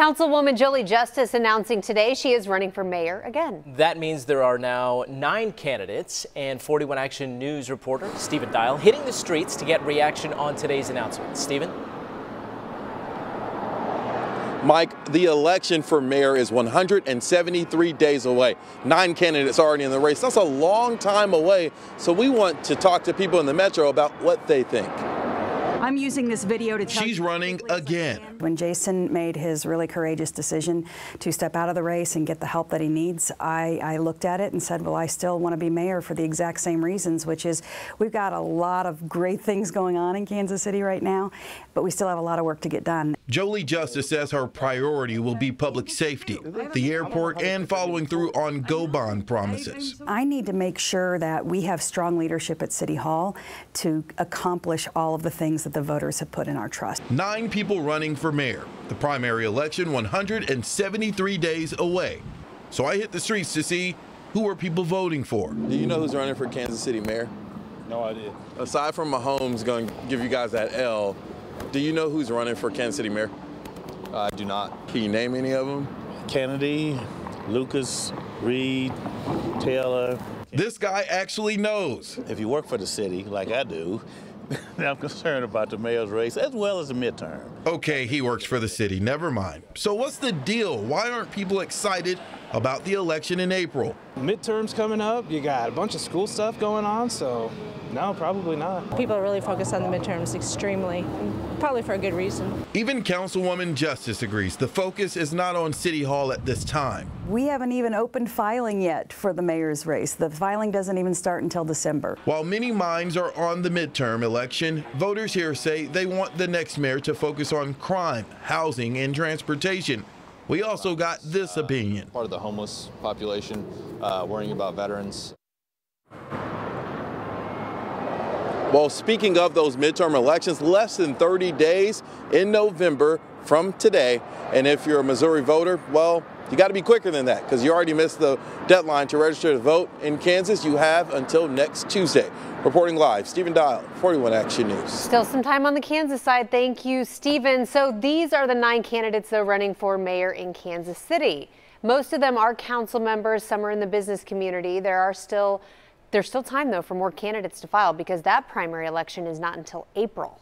Councilwoman Jolie Justus announcing today she is running for mayor again. That means there are now nine candidates and 41 Action News reporter Stephen Dial hitting the streets to get reaction on today's announcement. Stephen? Mike, the election for mayor is 173 days away. Nine candidates already in the race. That's a long time away. So we want to talk to people in the metro about what they think. I'm using this video to tell She's running again. When Jason made his really courageous decision to step out of the race and get the help that he needs, I, I looked at it and said, well, I still want to be mayor for the exact same reasons, which is we've got a lot of great things going on in Kansas City right now, but we still have a lot of work to get done. Jolie Justus says her priority will be public safety, the airport, and following through on go bond promises. I need to make sure that we have strong leadership at City Hall to accomplish all of the things that that the voters have put in our trust. Nine people running for mayor. The primary election 173 days away. So I hit the streets to see who are people voting for. Do you know who's running for Kansas City mayor? No idea. Aside from Mahomes going to give you guys that L, do you know who's running for Kansas City mayor? I do not. Can you name any of them? Canady, Lucas, Reed, Taylor. This guy actually knows. If you work for the city, like I do, I'm concerned about the mayor's race as well as the midterm. Okay, he works for the city. Never mind. So what's the deal? Why aren't people excited about the election in April? Midterms coming up. You got a bunch of school stuff going on, so no, probably not. People are really focused on the midterms extremely, probably for a good reason. Even Councilwoman Justus agrees the focus is not on City Hall at this time. We haven't even opened filing yet for the mayor's race. The filing doesn't even start until December. While many minds are on the midterm election, voters here say they want the next mayor to focus on crime, housing, and transportation. We also got this opinion. Part of the homeless population, uh, worrying about veterans. Well, speaking of those midterm elections, less than 30 days in November from today. And if you're a Missouri voter, well, you got to be quicker than that because you already missed the deadline to register to vote in Kansas. You have until next Tuesday. Reporting live, Stephen Dial, 41 Action News. Still some time on the Kansas side. Thank you, Stephen. So these are the nine candidates that are running for mayor in Kansas City. Most of them are council members. Some are in the business community. There are still there's still time, though, for more candidates to file because that primary election is not until April.